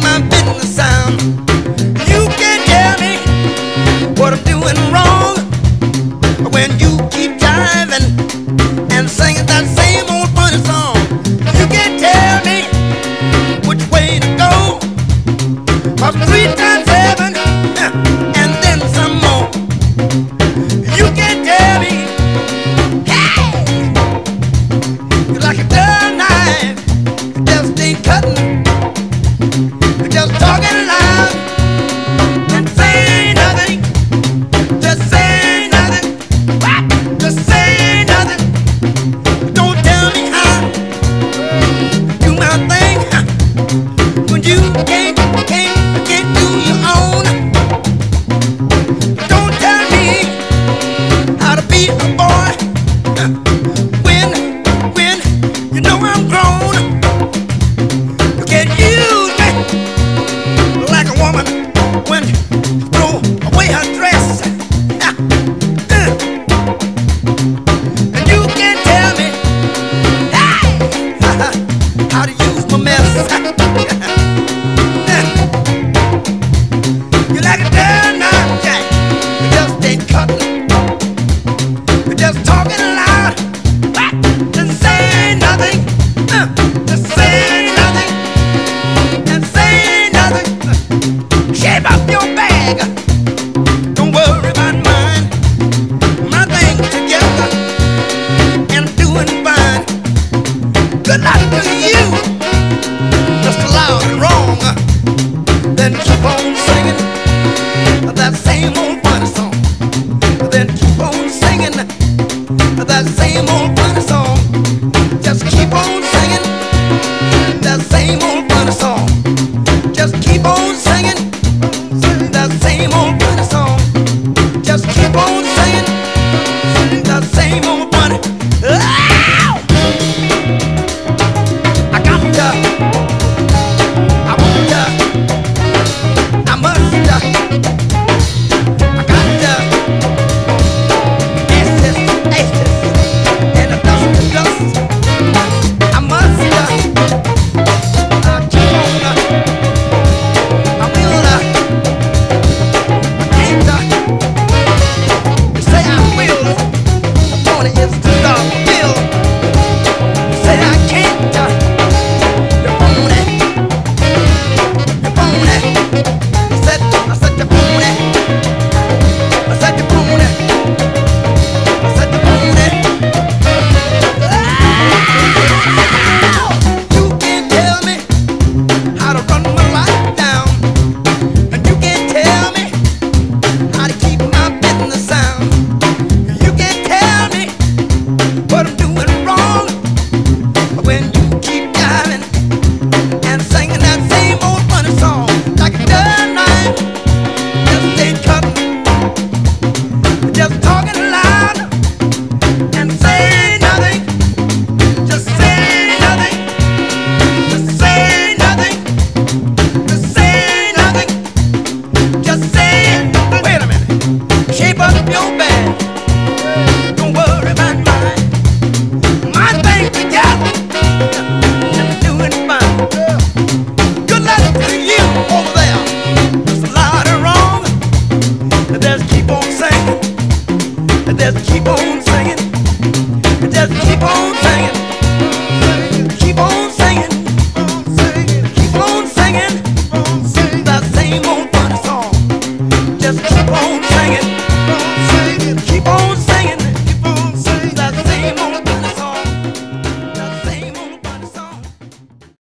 my business sound. boy. then keep on Just keep on singing. Just keep on